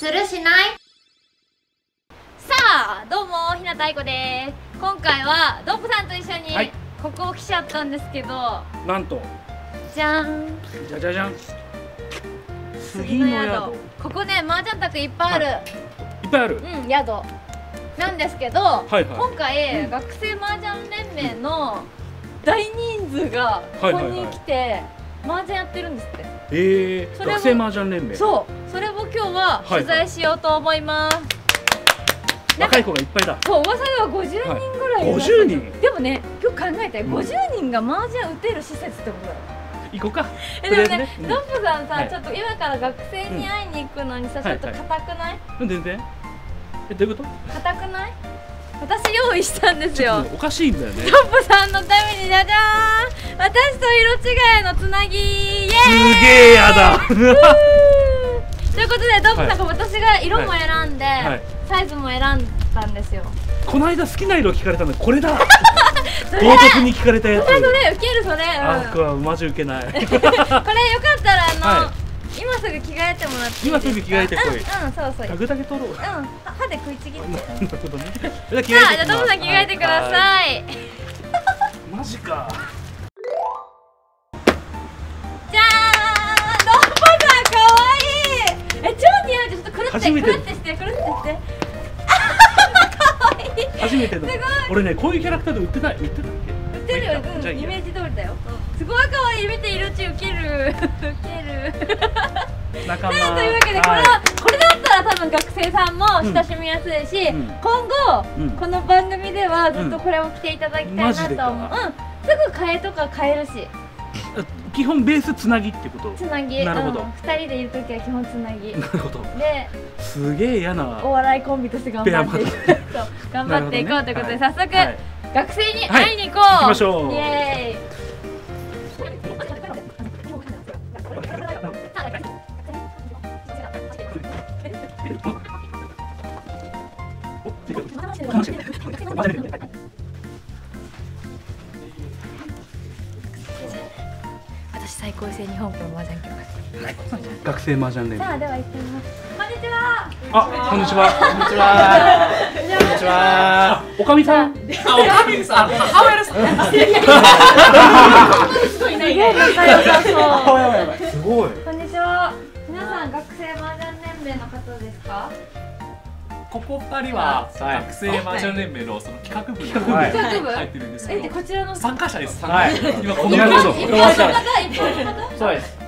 するしない？さあどうもひなたいこです。今回はドップさんと一緒に、はい。ここ来ちゃったんですけど。なんと。じゃん。じゃじゃじゃん。杉のの宿。宿ここね麻雀卓いっぱいある、い。っぱいある。うん宿。なんですけど、いはい。今回、うん。学生麻雀連盟の大人数がここはいはい。はいに来て、麻雀やってるんですってえー、それも学生麻雀連盟。そう。それを今日は取材しようと思います、若い子がいっぱいだ。そう噂では50人ぐらいいるらしい。50人？でもねよく考えてうん50人が麻雀打てる施設ってことだよ。行こうか。えでもねとりあえずね。ドップさんさ、はい。ちょっと今から学生に会いに行くのにさ、うん。ちょっと硬くない？うん全然。えどういうこと？硬くない？私用意したんですよ。おかしいんだよね。ドップさんのためにじゃじゃーん。私と色違いのつなぎ。イエーイすげえやだ。ということでドップさんが私が色も選んで、はい。サイズも選んだんですよ。この間好きな色聞かれたのこれだ。唐突に聞かれたやつ。それそれウケるそれ、うん。あ僕はマジ受けない。これよかっすぐ着替えてもらっていい今すぐ着替えてこい。うん、うん、そうそう。タグだけ取ろううん、は歯で食いちぎって。なるほどねじゃあじゃあトムさん着替えてくだはいさい。マジか。じゃーんドッポさんかわいい。え超似合うちょっとくるってくるってしてくるってして。初めての。すごい。俺ねこういうキャラクターで売ってない売ってたっけ？売ってるよ、うん、イメージ通りだよ。すごい可愛い。見て色地ウケる。ウケる仲間。というわけでこれははこれだったら多分学生さんも親しみやすいし、うん。今後、うん。この番組ではずっとこれを着ていただきたいなと思う、うんすぐ替えとか変えるし。い基本ベースつなぎってこと？つなぎ。なるほど。うん、2人でいる時は基本つなぎ。なるほど。ですげえ嫌な。お笑いコンビとして頑張ってい 頑張っていこうということで、早速、はい。学生に会いに行こう、行きましょう。イエーイ私最高生日本校麻雀協会。学生麻雀連盟さあでは行ってみます。こんにちはあこんにちは。こんにちは。こんにちは。おかみさん？あ、おかみさん、母親です。すごい。こんにちは。皆さん学生麻雀連盟の方ですか？ここ二人ははい。学生麻雀連盟のその企画部に入ってるんですけど、こちらの参加者です。はい。今このなるほど一般の方？一般の方そうです。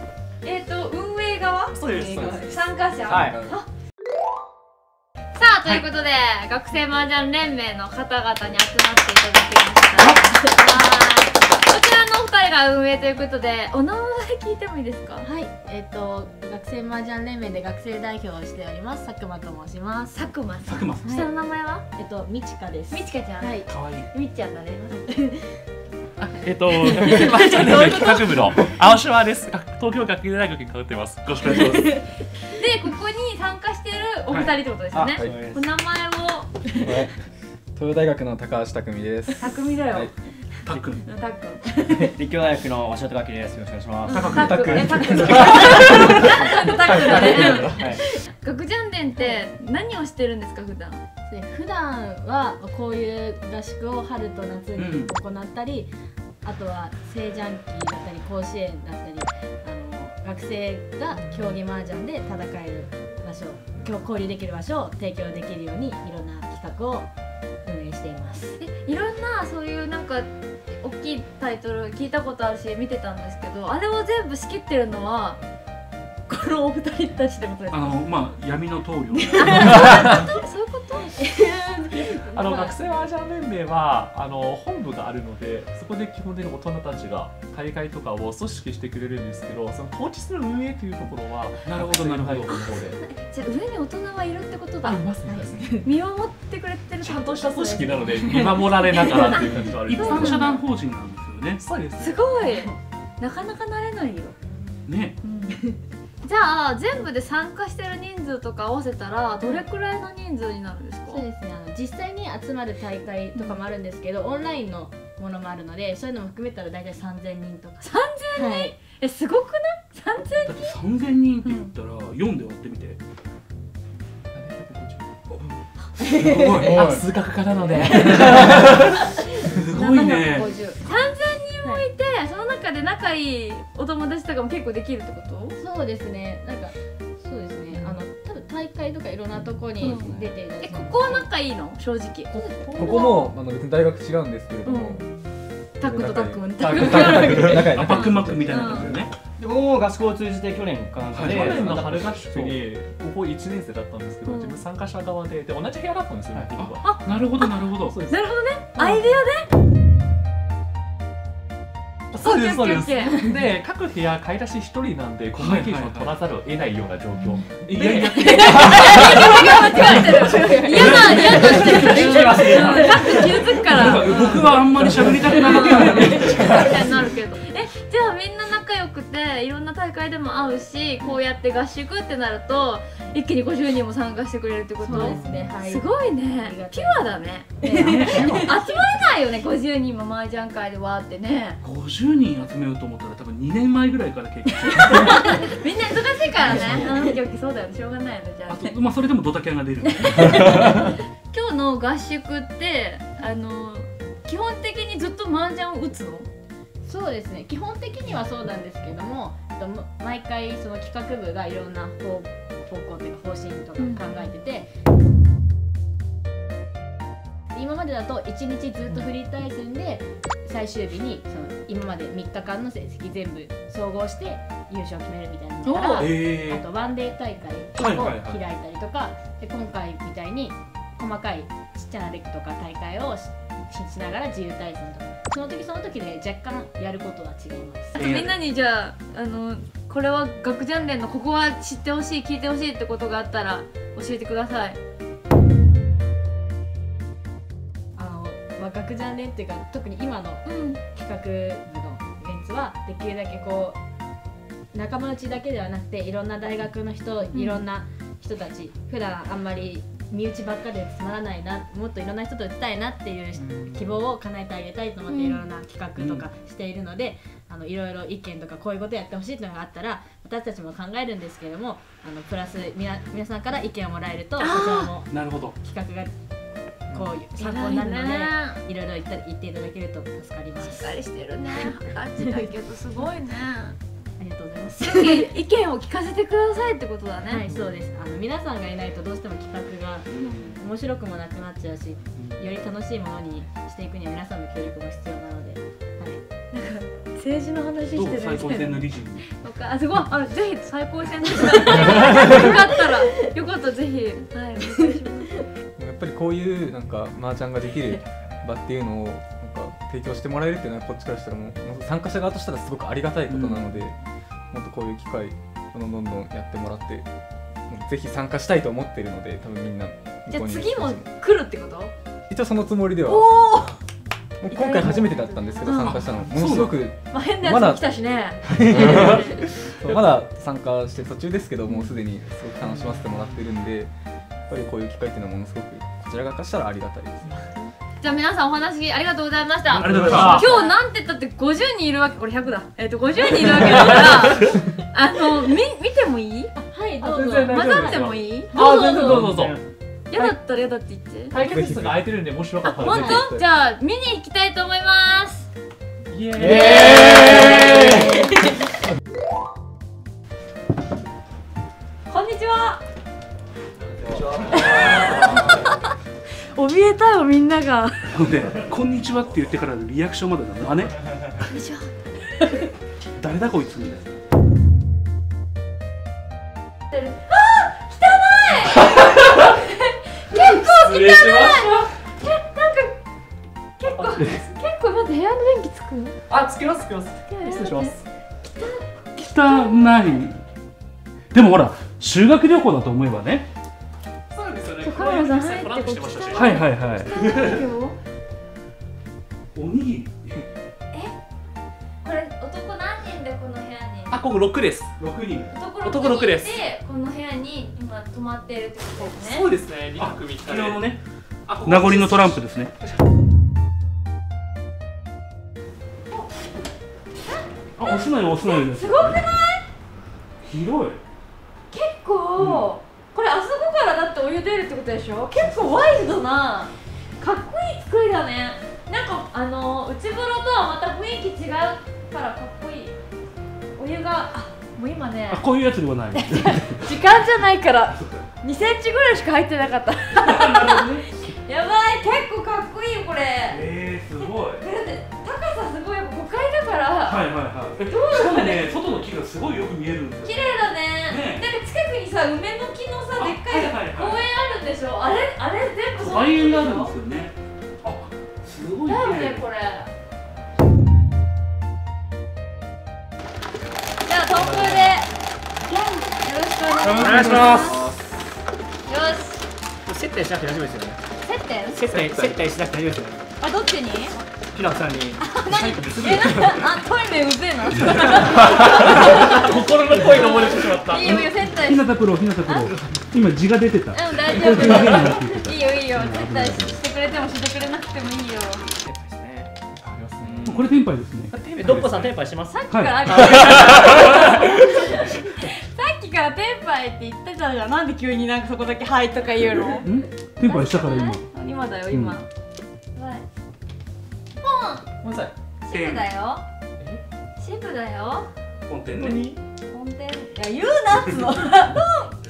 えっ、と運営側？そうです。参加者。はい。あさあということで、学生麻雀連盟の方々に集まっていただきましたちらのお二人が運営ということでお名前聞いてもいいですか？はい、えっ、と学生麻雀連盟で学生代表をしております佐久間と申します。佐久間さん。佐久間さん。下の名前は？えっ、とみちかです。みちかちゃん、はい。かわいい。みっちゃんだね。えっと学生麻雀連盟企画部の青島です。東京学芸大学に通ってます。よろしくお願いします。でここに参加してるお二人ってことですよね、はい。お名前を。東洋大学の高橋匠です。匠だよ、はいたっくんたっくん立教大学の鷲尾隆です。よろしくお願いします。たっくんえたっくんたっくんだね。はい。学ジャンデンって何をしてるんですか普段？で普段はこういう合宿を春と夏に行ったり、あとは成ジャンキーだったり甲子園だったり、あの学生が競技麻雀で戦える場所、今日交流できる場所を提供できるようにいろんな企画を運営しています。えいろそういうなんか大きいタイトル聞いたことあるし見てたんですけどあれを全部仕切ってるのはこのお二人たちってことですかあのまあ闇の棟梁 あのまあ学生麻雀連盟はあの本部があるので、そこで基本的に大人たちが大会とかを組織してくれるんですけど、その当日の運営というところはなるほどなるほど。じゃあ上に大人はいるってことだ。あいますね。見守ってくれてるちゃんとした組織なので見守られながらっていう感じはあるん 一般社団法人なんですよね。そうです。すごい。なかなかなれないよ、ねじゃあ全部で参加してる人数とか合わせたらどれくらいの人数になるんですか？そうですね。あの実際に集まる大会とかもあるんですけど、オンラインのものもあるのでそういうのも含めたら大体3000人とか。3000人、はい。えすごくない？3000だって3000人って言ったら4で割ってみて。すごい。あ数学科なので。すごいね750 3000人もいて、その中で仲いいお友達とかも結構できるってこと？そうですね。なんかそうですね。あの多分大会とかいろんなとこに出てるえここは仲いいの？正直。ここもあの別に大学違うんですけれども、タックとタックンタックタック。タックマックみたいな感じでね。で僕も合宿を通じて去年かなんかで、はい去年の春合宿にここ1年生だったんですけど、うん。自分参加者側でで同じ部屋だったんですよ、はいミーティングは。なるほどなるほど。なるほどね。アイデそですそうです。で各部屋買い出し一人なんでコミュニケーションを取らざるを得ないような状況。いやいや。ア間違えてる。嫌な嫌なしてる。元気はしてる。うんタック傷つくから僕はあんまり喋りたくなかったんでみたいになるけどいろんな大会でも会うしこうやって合宿ってなると一気に50人も参加してくれるってこと？そうですねはい。すごいね。ピュアだね。集まれないよね50人も麻雀会でわーってね。50人集めようと思ったら多分2年前ぐらいから経験してみんな忙しいからね。そうだよね。しょうがないよねじゃああとまあそれでもドタキャンが出る。今日の合宿ってあの基本的にずっと麻雀を打つの？そうですね。基本的にはそうなんですけども毎回その企画部がいろんな方方向というか方針とか考えてて、今までだと1日ずっとフリー対戦で最終日にその今まで3日間の成績全部総合して優勝決めるみたいなのからあえとワンデー大会をはいはいはい開い。たりとか、で今回みたいに細かいちっちゃなデッキとか大会をしししながら自由対戦とかその時その時で若干やることは違います。あとみんなにじゃああのこれは学ジャン連のここは知ってほしい聞いてほしいってことがあったら教えてください。あの、まあ、学ジャン連っていうか特に今のうん。企画部のメンツはできるだけこう仲間内だけではなくていろんな大学の人、んいろんな人たち普段あんまり身内ばっかりでつまらないなもっといろんな人と打ちたいなっていう希望を叶えてあげたいと思ってうん。いろんな企画とかしているので、あのいろいろ意見とかこういうことやってほしいっていうのがあったら私たちも考えるんですけれどもあのプラスみな皆さんから意見をもらえるとこちらもなるほど。企画がこういう参考になるのでいろいろ言った言っていただけると助かります。しっかりしてるね。ガチだけどすごいねありがとうございます。意見を聞かせてくださいってことだね。はい、そうです。あの皆さんがいないとどうしても企画が面白くもなくなっちゃうし、より楽しいものにしていくには皆さんの協力も必要なので、はい。政治の話してる最高戦の理事にとかあすごい。あぜひ最高選ですよかったら よかったらぜひ。はい。お願いします。やっぱりこういうなんか麻雀ができる場っていうのをなんか提供してもらえるっていうのはこっちからしたらもう参加者側としたらすごくありがたいことなので、もっとこういう機会どんどんどんやってもらってぜひ参加したいと思ってるので多分みんなじゃあ次も来るってこと？一応そのつもりでは。おう今回初めてだったんですけどうん。参加したの。ものすごくまあ変なやつも来たしね。まだ参加して途中ですけどもうすでにすごく楽しませてもらってるんでやっぱりこういう機会っていうのはものすごくこちら側からしたらありがたいですじゃあ皆さんお話ありがとうございました。ありがとうございま今日なんて言ったって50人いるわけこれ100だ。えっ、と50人いるわけだから あのみ見てもいい？はい、どうぞ。混ざってもいい？あ全然どうぞどうぞ。嫌だったら嫌だって言って。対決室が空いてるんでもしよかったら本ぜ当じゃあ見に行きたいと思います。ひ。イエーイ。怯えたよみんなが。もうね「こんにちは」って言ってからのリアクションまでの真誰だこいつみたいな。失礼しま結構結構待って部屋の電気つく？あつけますつけます。失礼します。汚い。でもほら修学旅行だと思えばねメラさん入ってトランプしてましたし。はいはいはい。よおにぎり。これ男何人でこの部屋に？あここ六です。6人。男男六です。でこの部屋に今泊まっているってことですね。そうですね。二泊三日で。昨日のね名残のトランプですね。あ押すなよ押すなよすごくない？広い。結構、これあそこからだってお湯出てるってことでしょ？結構ワイルドなかっこいい作りだね。なんかあの内風呂とはまた雰囲気違うからかっこいい。お湯があもう今ねあこういうやつではない。時間じゃないから2センチぐらいしか入ってなかった。やばい結構かっこいいよこれ。えー、すごい。だって高さすごいよ。5階だから、はいはいはい。しかもね外の木がすごいよく見えるんですよ綺麗だね。ね。なんか近くにさ梅のでしょ？あれ？あれ？全部そう外苑があるんでですよね。あすごいだよ綺麗ねこれ？じゃあトンプーでよろしくお願いします。お願いします。よし。接待しなくて大丈夫ですよね。接点接待接待しなくて大丈夫ですよね。あどっちに？ピナクさんに何？えなあトイレうぜえな。心の声が漏れてしまった。いいよいいよ接待。ひなたプロひなたプロ今字が出てた。うん大こ丈夫いいよいいよ。接待してくれてもしてくれなくてもいいよ。接待ですねありますね。これテンパイですね。えドッポさんテンパイします。さっきからさっきからテンパイって言ってたじゃん。なんで急になんかそこだけ「はい」とか言うの？ん？テンパイしたから今。今だよ今、ごめんなさい。ポンシェフだよ。シェフだよ。本店何本店？いや言うなっつの。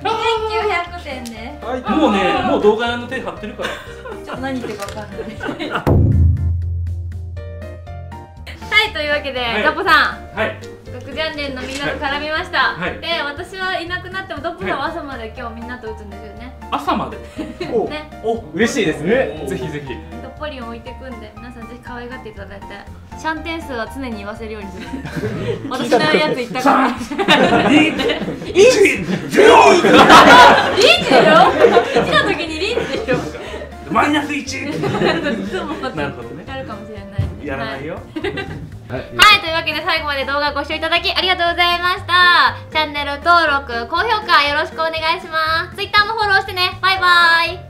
2900点で。もうねもう動画の手貼ってるから。ちょっと何言ってるか分かんない。はいというわけで、はい。ガポさん。はい。学ジャンネルのみんなと絡みました、はい。で私はいなくなってもドッポさんは朝まで今日みんなと打つんですよね。朝まで。ね。お嬉しいですね。ぜひぜひトッポリン置いてくんで皆さんぜひ可愛がっていただいて。シャン点数は常に言わせるようにする。私のやつ言ったから。いい。ってよ1の時にリンってよマイナス1いつもなるほど。ねやるかもしれないんでやらないよ。はい、というわけで最後まで動画ご視聴いただきありがとうございました。チャンネル登録高評価よろしくお願いします。Twitter もフォローしてね。バイバイ